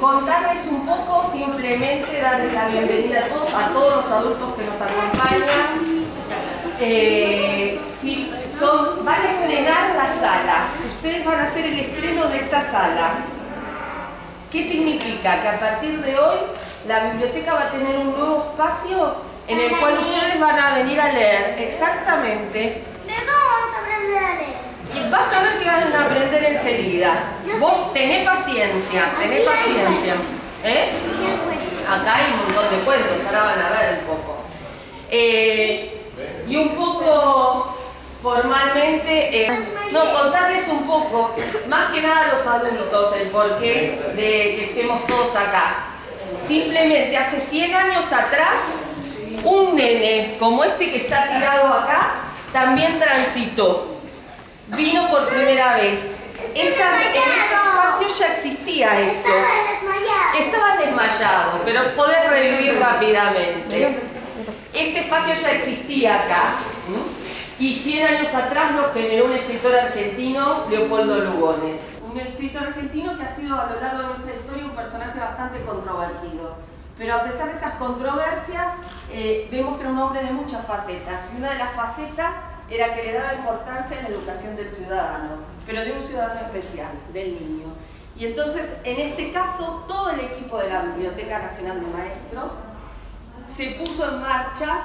contarles un poco, simplemente darles la bienvenida a todos, a todos los adultos que nos acompañan. Eh, van a estrenar la sala, ustedes van a hacer el estreno de esta sala. ¿Qué significa? Que a partir de hoy la biblioteca va a tener un nuevo espacio en el cual ustedes van a venir a leer exactamente. vamos a aprender a leer? Y vas a ver que van a aprender enseguida. Vos tenés paciencia, tenés paciencia. ¿Eh? Acá hay un montón de cuentos, ahora van a ver un poco. Eh, y un poco formalmente, eh, no, contarles un poco, más que nada a los adultos, el porqué de que estemos todos acá. Simplemente hace 100 años atrás, un nene como este que está tirado acá, también transitó. Vino por primera vez. Esta, en este espacio ya existía esto. Estaba desmayado, pero poder revivir rápidamente. Este espacio ya existía acá. Y 100 años atrás lo generó un escritor argentino, Leopoldo Lugones. Un escritor argentino que ha sido a lo largo de nuestra historia un personaje bastante controvertido. Pero a pesar de esas controversias, eh, vemos que era un hombre de muchas facetas. Y una de las facetas era que le daba importancia a la educación del ciudadano, pero de un ciudadano especial, del niño. Y entonces, en este caso, todo el equipo de la Biblioteca Nacional de Maestros se puso en marcha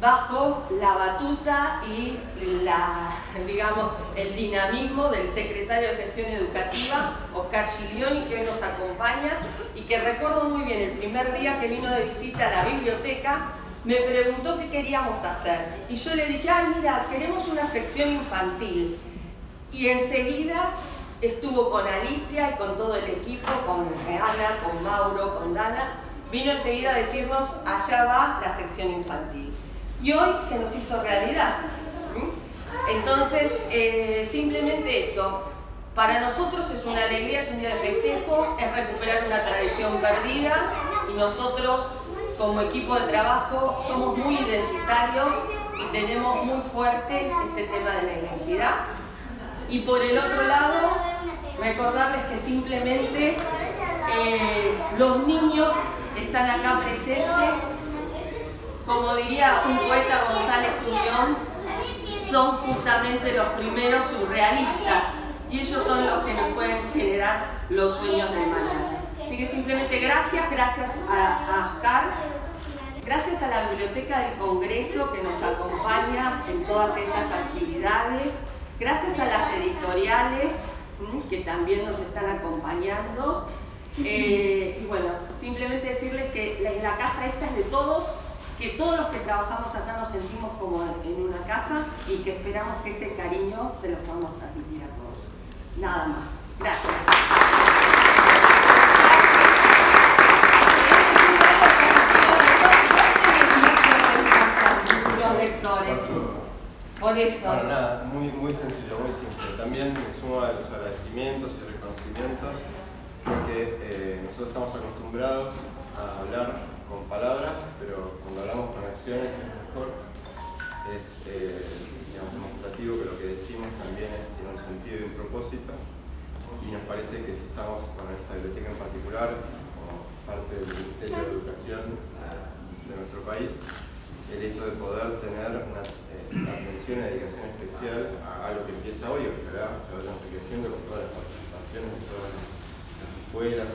bajo la batuta y la, digamos, el dinamismo del secretario de Gestión Educativa, Oscar Giglioni, que hoy nos acompaña y que recuerdo muy bien el primer día que vino de visita a la biblioteca, me preguntó qué queríamos hacer. Y yo le dije, ay, mira, queremos una sección infantil. Y enseguida estuvo con Alicia y con todo el equipo, con Ana, con Mauro, con Dana, vino enseguida a decirnos, allá va la sección infantil. Y hoy se nos hizo realidad. Entonces, eh, simplemente eso. Para nosotros es una alegría, es un día de festejo, es recuperar una tradición perdida y nosotros como equipo de trabajo somos muy identitarios y tenemos muy fuerte este tema de la identidad. Y por el otro lado, recordarles que simplemente eh, los niños están acá presentes como diría un poeta González Tuñón, son justamente los primeros surrealistas y ellos son los que nos pueden generar los sueños del mañana. Así que simplemente gracias, gracias a, Oscar, gracias a la Biblioteca del Congreso que nos acompaña en todas estas actividades, gracias a las editoriales que también nos están acompañando. Eh, y bueno, simplemente decirles que la casa esta es de todos, que todos los que trabajamos acá nos sentimos como en una casa y que esperamos que ese cariño se lo podamos transmitir a todos. Nada más. Gracias. Por eso. Bueno, nada, muy, muy sencillo, muy simple. También me sumo a los agradecimientos y reconocimientos porque eh, nosotros estamos acostumbrados a hablar con palabras, pero cuando hablamos con acciones es mejor. Es eh, demostrativo que lo que decimos también tiene un sentido y un propósito. Y nos parece que si estamos con esta biblioteca en particular, como parte del Ministerio de Educación de nuestro país, el hecho de poder tener una, eh, atención y dedicación especial a, lo que empieza hoy, ojalá se vaya enriqueciendo con todas las participaciones de todas las, las escuelas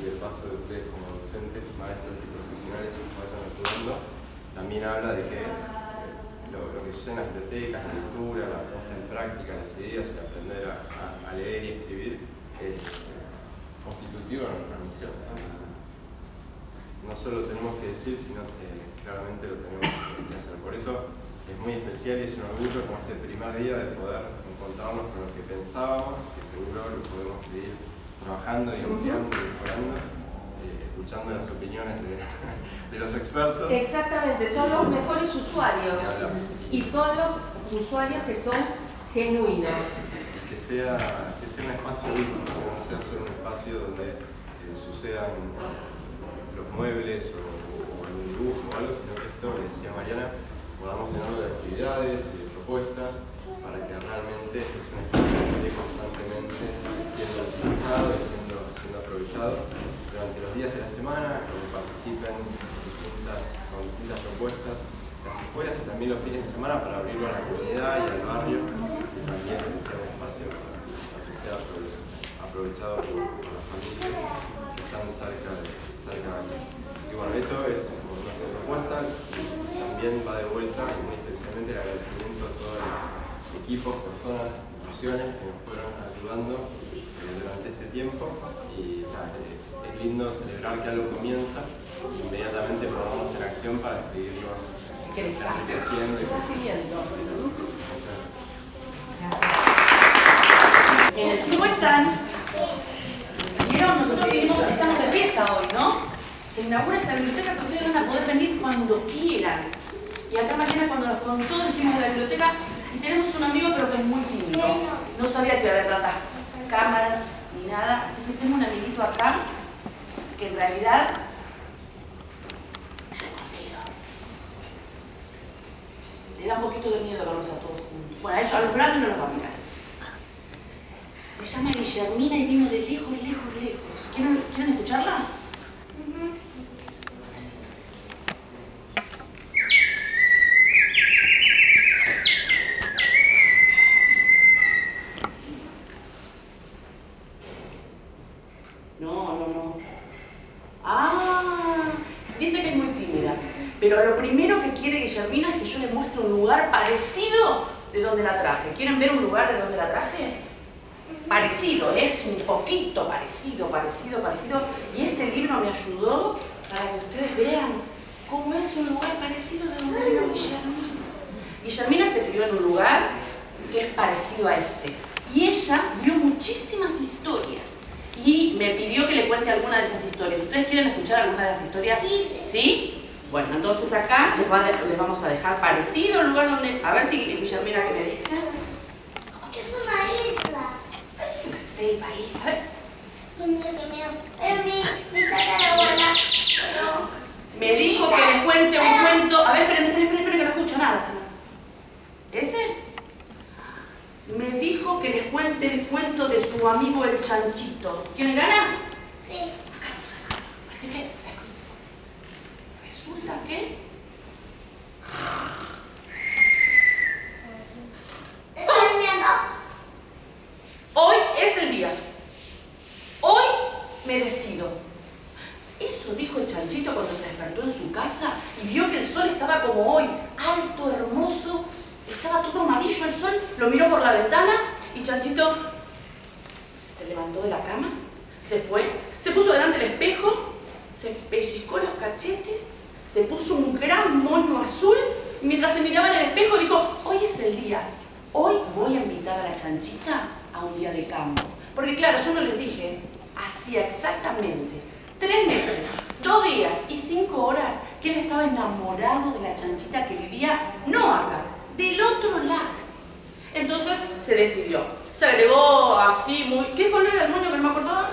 y el paso de ustedes como docentes, maestros y profesionales que vayan ayudando, también habla de que lo, que sucede en las bibliotecas, la lectura, la puesta en práctica, las ideas, el aprender a, leer y escribir es constitutivo de nuestra misión. ¿no? solo tenemos que decir, sino que claramente lo tenemos que hacer. Por eso es muy especial y es un orgullo como este primer día de poder encontrarnos con lo que pensábamos, que seguro lo podemos seguir trabajando y ampliando y mejorando, eh, escuchando las opiniones de, los expertos. Exactamente, son los mejores usuarios y son los usuarios que son genuinos. Que sea, que sea un espacio vivo, que no sea solo un espacio donde eh, sucedan los muebles o, algún dibujo o algo, sino que esto, le decía Mariana, podamos llenarlo de actividades y de propuestas para que realmente es un espacio que esté constantemente siendo utilizado y siendo, siendo aprovechado durante los días de la semana, donde participen distintas, con distintas propuestas las escuelas y también los fines de semana para abrirlo a la comunidad y al barrio y también que sea un espacio para, que sea aprovechado por, las familias que están cerca, cerca de aquí. Y bueno, eso es y también va de vuelta y muy especialmente el agradecimiento a todos los equipos, personas, instituciones que nos fueron ayudando eh, durante este tiempo y es lindo celebrar que algo comienza y inmediatamente ponemos en acción para seguirlo enriqueciendo y creciendo. ¿Cómo están? Vieron, nosotros estamos de fiesta hoy, ¿no? Se inaugura esta biblioteca que ustedes van a poder venir cuando quieran. Y acá mañana cuando nos contó dijimos de la biblioteca y tenemos un amigo pero que es muy tímido. No sabía que iba a haber tantas cámaras ni nada, así que tengo un amiguito acá que en realidad le da un poquito de miedo verlos a todos juntos. Bueno, a ellos, a los grandes no los va a mirar. Se llama Guillermina y vino de lejos, lejos, lejos. ¿Quieren, ¿quieren escucharla? Parecido de donde la traje. ¿Quieren ver un lugar de donde la traje? Parecido, ¿eh? es un poquito parecido, parecido, parecido. Y este libro me ayudó para que ustedes vean cómo es un lugar parecido de donde vino Guillermina. Guillermina se crió en un lugar que es parecido a este. Y ella vio muchísimas historias y me pidió que le cuente alguna de esas historias. ¿Ustedes quieren escuchar alguna de esas historias? Sí. ¿Sí? Bueno, entonces acá les, les, vamos a dejar parecido el lugar donde... A ver si Guillermina que me dice. Es una isla. Es una selva ahí. A ver. Pero... Me dijo que les cuente un cuento... A ver, esperen, esperen, esperen, que no escucho nada. ¿Ese? Me dijo que les cuente el cuento de su amigo el chanchito. ¿Tienen ganas? Sí. Acá, acá. Así que resulta que... ¿Estás viendo? Hoy es el día. Hoy me decido. Eso dijo el chanchito cuando se despertó en casa y vio que el sol estaba como hoy, alto, hermoso. Estaba todo amarillo el sol, lo miró por la ventana y Chanchito se levantó de la cama, se fue, se puso delante del espejo, se pellizcó los cachetes se puso un gran moño azul y mientras se miraba en el espejo dijo, hoy es el día, hoy voy a invitar a la chanchita a un día de campo. Porque claro, yo no les dije, hacía exactamente tres meses, dos días y cinco horas que él estaba enamorado de la chanchita que vivía, no acá, del otro lado. Entonces se decidió. Se agregó así muy... ¿Qué color era el moño que no me acordaba?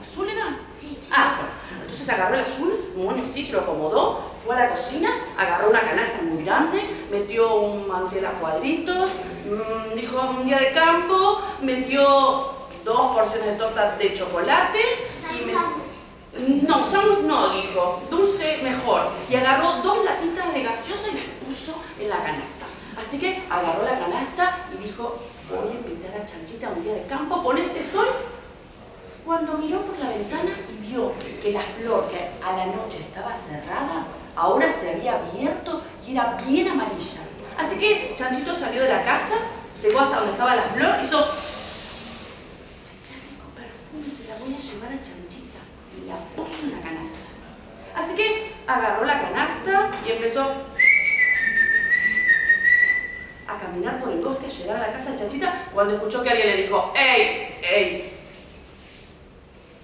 ¿Azul era? Sí. Ah, bueno. Entonces agarró el azul, un moño así, se lo acomodó, fue a la cocina, agarró una canasta muy grande, metió un mantel a cuadritos, mmm, dijo un día de campo, metió dos porciones de torta de chocolate. No, sándwich no, dijo, dulce mejor. Y agarró dos latitas de gaseosa y las puso en la canasta. Así que agarró la canasta y dijo, voy a invitar a Chanchita a un día de campo con este sol cuando miró por la ventana y vio que la flor que a la noche estaba cerrada, ahora se había abierto y era bien amarilla. Así que Chanchito salió de la casa, llegó hasta donde estaba la flor, hizo... ¡Qué rico perfume! Se la voy a llevar a Chanchita. Y la puso en la canasta. Así que agarró la canasta y empezó a caminar por el bosque, a llegar a la casa de Chanchita, cuando escuchó que alguien le dijo, ¡Ey! ¡Ey!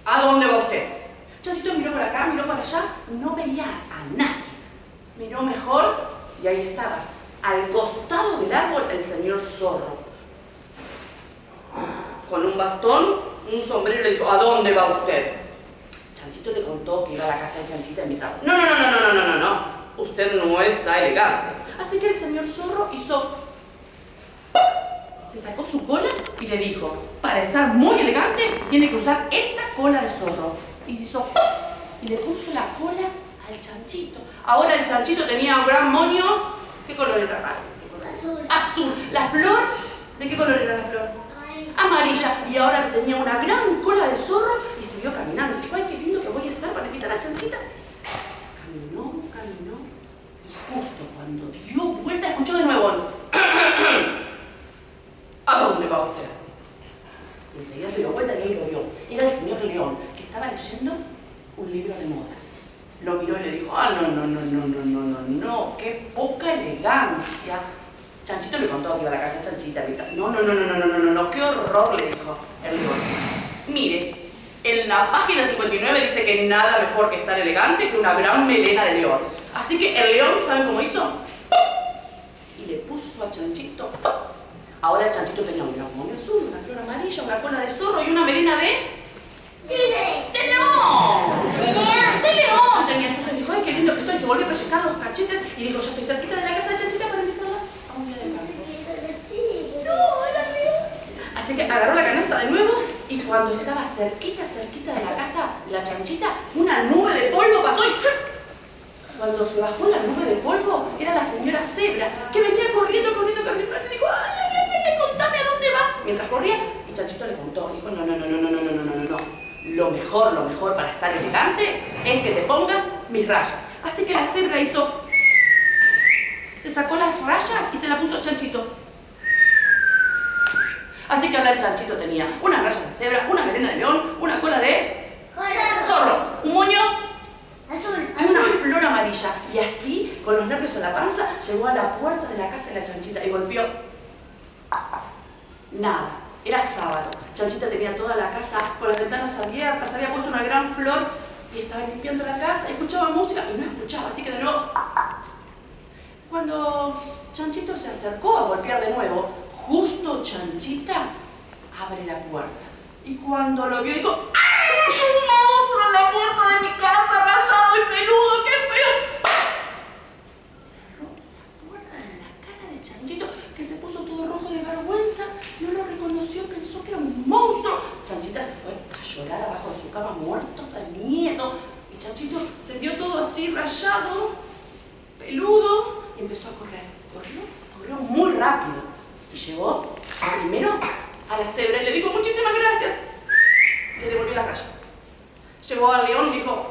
¿A dónde va usted? Chanchito miró por acá, miró para allá, no veía a nadie. Miró mejor y ahí estaba, al costado del árbol, el señor zorro. Con un bastón, un sombrero le dijo, ¿a dónde va usted? Chanchito le contó que iba a la casa de Chanchita a invitarlo. No, no, no, no, no, no, no, no, usted no está elegante. Así que el señor zorro hizo se sacó su cola y le dijo, para estar muy elegante, tiene que usar esta cola de zorro. Y hizo y le puso la cola al chanchito. Ahora el chanchito tenía un gran moño ¿Qué color era? Ay, ¿qué color? Azul. Azul. ¿La flor? ¿De qué color era la flor? Amarilla. Y ahora tenía una gran cola de zorro una gran melena de león. Así que el león, ¿saben cómo hizo? Y le puso a Chanchito. Ahora el Chanchito tenía un gran azul, una flor amarilla, una cola de zorro y una melena de... ¡De león! De león. ¡De león! Tenía entonces dijo, ay, qué lindo que estoy. Se volvió a proyectar los cachetes y dijo, ya estoy cerquita de la casa de Chanchita para invitarla a un día de campo. No, era león. Así que agarró la canasta de nuevo cuando estaba cerquita, cerquita de la casa la chanchita, una nube de polvo pasó y cuando se bajó la nube de polvo era la señora Zebra que venía corriendo, corriendo, corriendo y dijo, ay, ay, ay, ay, contame a dónde vas. Mientras corría y Chanchito le contó, dijo, no, no, no, no, no, no, no, no, no, no. Lo mejor, lo mejor para estar elegante es que te pongas mis rayas. Así que la cebra hizo, se sacó las rayas y se la puso a Chanchito. Así que ahora el chanchito tenía una raya de cebra, una melena de león, una cola de Color. zorro, un moño Azul. una flor amarilla. Y así, con los nervios en la panza, llegó a la puerta de la casa de la chanchita y golpeó. Nada, era sábado. Chanchita tenía toda la casa con las ventanas abiertas, había puesto una gran flor y estaba limpiando la casa, escuchaba música y no escuchaba, así que de nuevo. Cuando Chanchito se acercó a golpear de nuevo, justo Chanchita abre la puerta. Y cuando lo vio, dijo: ¡Ay, es un monstruo en la puerta de mi casa, rayado y peludo! ¡Qué feo! Cerró la puerta en la cara de Chanchito, que se puso todo rojo de vergüenza, no lo reconoció, pensó que era un monstruo. Chanchita se fue a llorar abajo de su cama, muerto de miedo. Y Chanchito se vio todo así, rayado, peludo, y empezó a correr. Corrió, corrió muy rápido. Y llegó primero a la cebra y le dijo, muchísimas gracias. Le devolvió las rayas. Llegó al león y dijo,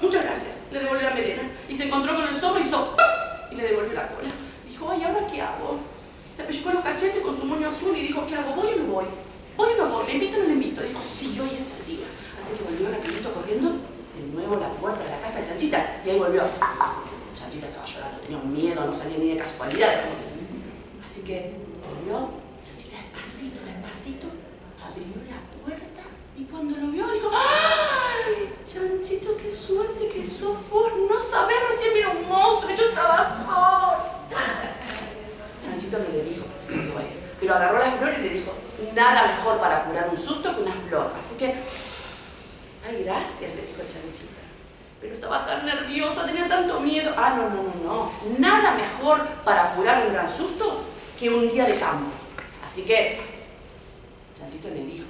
muchas gracias. Le devolvió la melena. Y se encontró con el zorro y hizo, y le devolvió la cola. Dijo, ay, ¿ahora qué hago? Se pellizcó los cachetes con su moño azul y dijo, ¿qué hago? ¿Voy o no voy? ¿Voy o no voy? ¿Le invito o no le invito? Dijo, sí, hoy es el día. Así que volvió rapidito corriendo de nuevo a la puerta de la casa de Chanchita. Y ahí volvió. Chanchita estaba llorando, tenía un miedo, no salía ni de casualidad. Así que Chanchita despacito, despacito, abrió la puerta y cuando lo vio dijo, ¡ay! Chanchito, qué suerte que sos vos, no sabés, recién vino un monstruo yo estaba solo. Chanchito no le dijo pero agarró la flor y le dijo, nada mejor para curar un susto que una flor. Así que, ay, gracias, le dijo Chanchita. Pero estaba tan nerviosa, tenía tanto miedo. Ah, no, no, no, no. Nada mejor para curar un gran susto que un día de campo. Así que, Chanchito le dijo,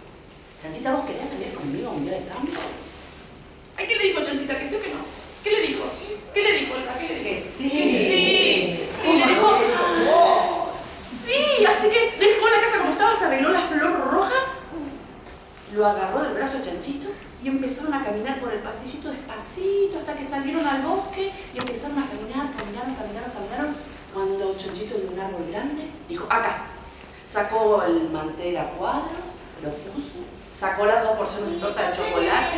Chanchita, ¿vos querés venir conmigo a un día de campo? Ay, ¿qué le dijo Chanchita? ¿Que sí o que no? ¿Qué le dijo? ¿Qué le dijo? ¿Qué le dijo? sí. Sí, sí, le dijo. Sí, así que dejó la casa como estaba, se arregló la flor roja, lo agarró del brazo a Chanchito y empezaron a caminar por el pasillito despacito hasta que salieron al bosque y empezaron a caminar, caminaron, caminaron, caminaron. Cuando Chanchito vio un árbol grande, dijo, acá. Sacó el mantel a cuadros, lo puso, sacó las dos porciones de torta de chocolate,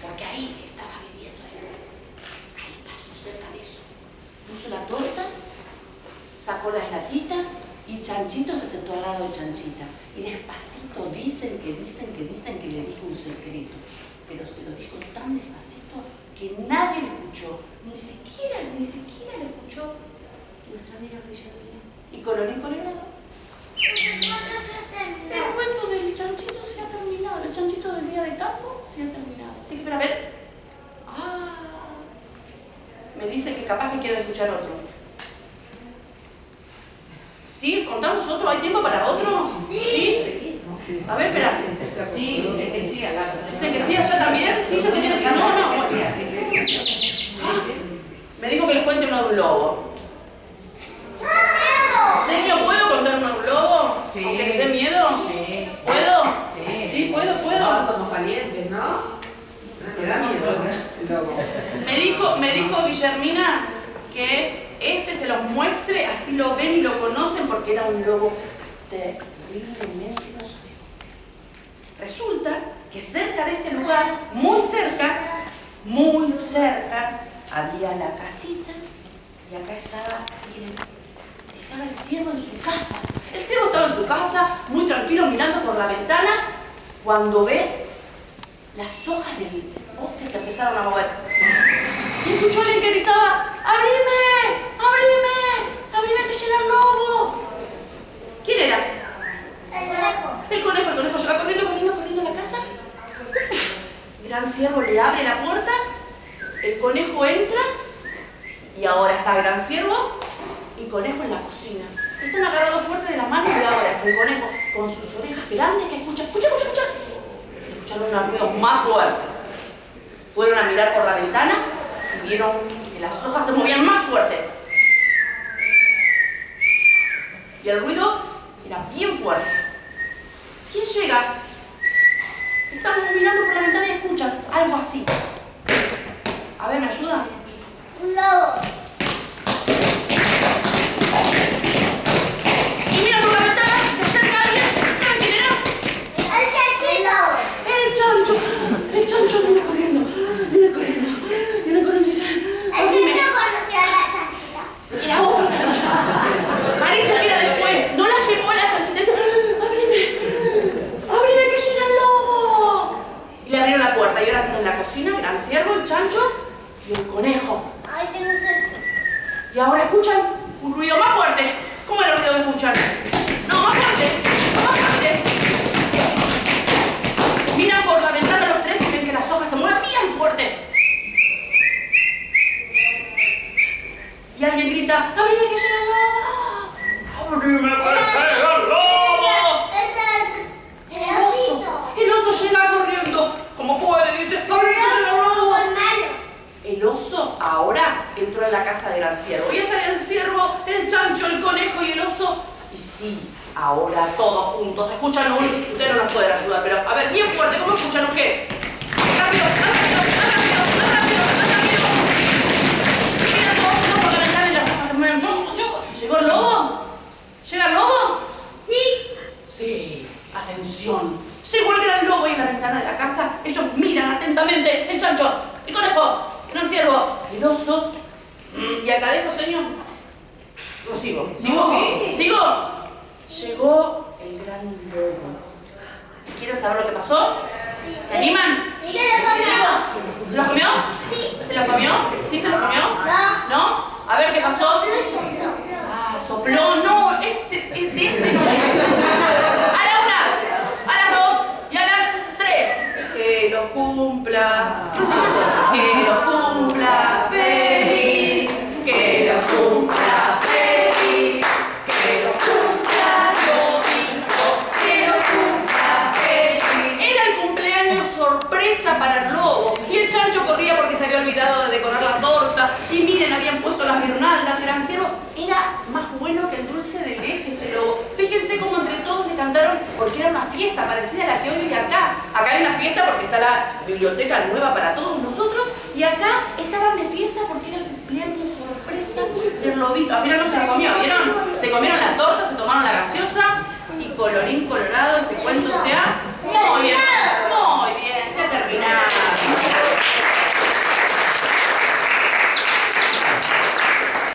porque ahí estaba viviendo después. Ahí pasó cerca de eso. Puso la torta, sacó las latitas y Chanchito se sentó al lado de Chanchita. Y despacito dicen que dicen que dicen que le dijo un secreto. Pero se lo dijo tan despacito que nadie lo escuchó. Ni siquiera, ni siquiera lo escuchó nuestra amiga Brillantina. Y colorín colorado, el cuento del chanchito se ha terminado. El chanchito del día de campo se ha terminado. Así que, para ver. Ah, me dice que capaz que quieren escuchar otro. ¿Sí? ¿Contamos otro? ¿Hay tiempo para otro? ¿Sí? A ver, espera. Sí, dice que sí, acá. Dice que sí, allá también. Sí, ya tiene que No, no. sí. Me dijo que les cuente uno de un lobo. Me dijo, me dijo Guillermina que este se los muestre, así lo ven y lo conocen porque era un lobo terriblemente inocente. Resulta que cerca de este lugar, muy cerca, muy cerca, había la casita y acá estaba, miren, estaba el ciervo en su casa. El ciervo estaba en su casa, muy tranquilo, mirando por la ventana, cuando ve las hojas del bosque se empezaron a mover. Y escuchó a alguien que gritaba, ¡Abrime! ¡Abrime! ¡Abrime que llega el lobo! ¿Quién era? El conejo. El conejo, el conejo llega corriendo, corriendo, corriendo a la casa. Gran ciervo le abre la puerta, el conejo entra y ahora está gran ciervo y conejo en la cocina. Están agarrados fuerte de la mano y ahora es el conejo con sus orejas grandes que escucha, escucha, escucha, escucha. Se escucharon unos ruidos más fuertes. Fueron a mirar por la ventana vieron que las hojas se movían más fuerte. Y el ruido era bien fuerte. ¿Quién llega? Están mirando por la ventana y escuchan algo así. A ver, ¿me ayuda? Un. Y miran por la ventana y se acerca alguien. ¿Saben quién era? El chanchito. El chancho. El chancho viene corriendo. Viene corriendo. Viene corriendo y dice, El "Abrime". chancho conoció a la chanchita. Era otro chancho. Parece que era después. No la llevó la chanchita. Dice, abrime. Abrime que llega el lobo. Y le abrieron la puerta. Y ahora tienen la cocina, el gran ciervo, el chancho y el conejo. Ay, tengo sed. Ahora escuchan un ruido más fuerte. ¿Cómo era el ruido que escuchan? No, más fuerte. Más fuerte. Miran por la ventana los tres y ven que las hojas se mueven bien fuerte. Y alguien grita, ¡Abrime que llega el lobo! ¡Abrime que llega el lobo! Es el- El oso. El oso llega corriendo. Como puede, dice, ¡Abrime que llega el lobo! Fue malo. El oso ahora entró en la casa del gran ciervo. Y está el ciervo, el chancho, el conejo y el oso. Y sí, ahora todos juntos escuchan un... Ustedes no nos pueden ayudar, pero a ver, bien fuerte, ¿cómo escuchan un qué? ¡Rápido, rápido, rápido, rápido, rápido! Y miran todos por la ventana y las hojas se mueven. ¡Chu, chu! ¿Llegó el lobo? ¿Llega el lobo? Sí. Sí, atención. Llegó el gran lobo y en la ventana de la casa ellos miran atentamente el chancho, el conejo, el gran ciervo, el oso. Mm, ¿Y acá dejo, señor? Yo sigo. ¿Sigo? ¿Sigo? Llegó el gran lobo. ¿Quieren saber lo que pasó? ¿Se animan? Sí. ¿Se los comió? Sí. ¿Se los comió? ¿Sí se los comió? No. ¿No? A ver qué pasó. No. Ah, sopló. No, este, es de ese no es. A la una, a las dos y a las tres. Que los cumpla. Que los cumpla lobo. Y el chancho corría porque se había olvidado de decorar la torta. Y miren, habían puesto las guirnaldas. El gran ciervo era más bueno que el dulce de leche este lobo. Fíjense cómo entre todos le cantaron porque era una fiesta parecida a la que hoy hay acá. Acá hay una fiesta porque está la biblioteca nueva para todos nosotros. Y acá estaban de fiesta porque era el cumpleaños sorpresa del lobito. Al final no se lo comió, ¿vieron? Se comieron la torta, se tomaron la gaseosa y colorín colorado este cuento se ha terminado.